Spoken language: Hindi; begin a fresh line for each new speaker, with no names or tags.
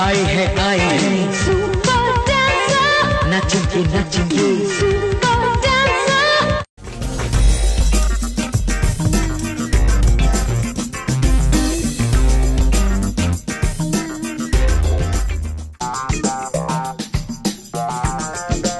आए है आए है। नचेंगे नचेंगे।